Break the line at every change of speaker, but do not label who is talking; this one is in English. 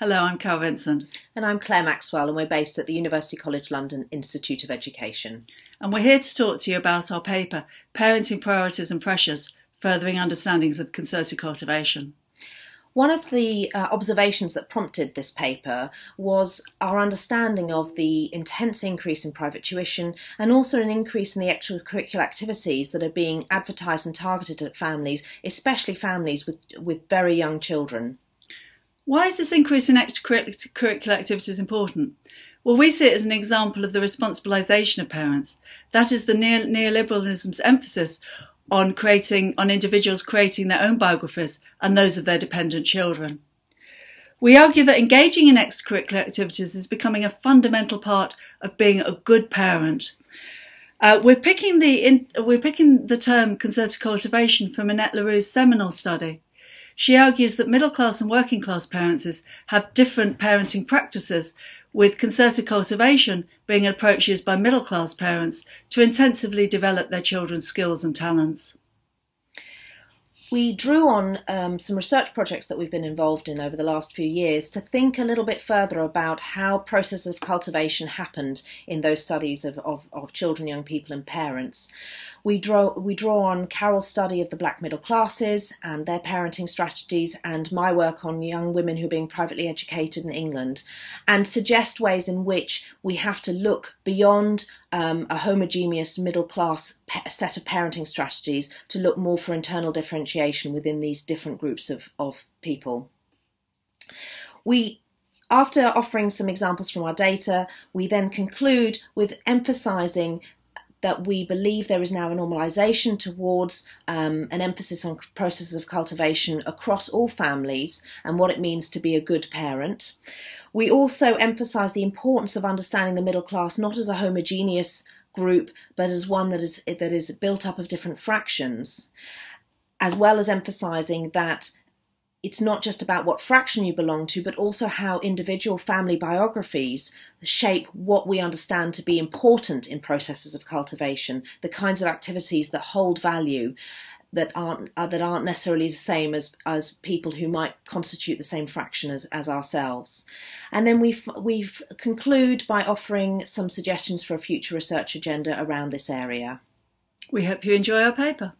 Hello, I'm Carol Vincent.
And I'm Claire Maxwell, and we're based at the University College London Institute of Education.
And we're here to talk to you about our paper, Parenting Priorities and Pressures Furthering Understandings of Concerted Cultivation.
One of the uh, observations that prompted this paper was our understanding of the intense increase in private tuition and also an increase in the extracurricular activities that are being advertised and targeted at families, especially families with, with very young children.
Why is this increase in extracurricular activities important? Well, we see it as an example of the responsibilisation of parents. That is the neoliberalism's emphasis on creating on individuals creating their own biographies and those of their dependent children. We argue that engaging in extracurricular activities is becoming a fundamental part of being a good parent. Uh, we're picking the in, we're picking the term concerted cultivation from Annette Lareau's seminal study. She argues that middle class and working class parents have different parenting practices, with concerted cultivation being an approach used by middle class parents to intensively develop their children's skills and talents.
We drew on um, some research projects that we've been involved in over the last few years to think a little bit further about how processes of cultivation happened in those studies of, of, of children, young people, and parents. We draw, we draw on Carol's study of the black middle classes and their parenting strategies, and my work on young women who are being privately educated in England, and suggest ways in which we have to look beyond um, a homogeneous middle class set of parenting strategies to look more for internal differentiation within these different groups of, of people. We after offering some examples from our data, we then conclude with emphasizing that we believe there is now a normalization towards um, an emphasis on processes of cultivation across all families and what it means to be a good parent. We also emphasize the importance of understanding the middle class not as a homogeneous group, but as one that is that is built up of different fractions, as well as emphasizing that it's not just about what fraction you belong to, but also how individual family biographies shape what we understand to be important in processes of cultivation, the kinds of activities that hold value that aren't uh, that aren't necessarily the same as as people who might constitute the same fraction as, as ourselves. And then we we conclude by offering some suggestions for a future research agenda around this area.
We hope you enjoy our paper.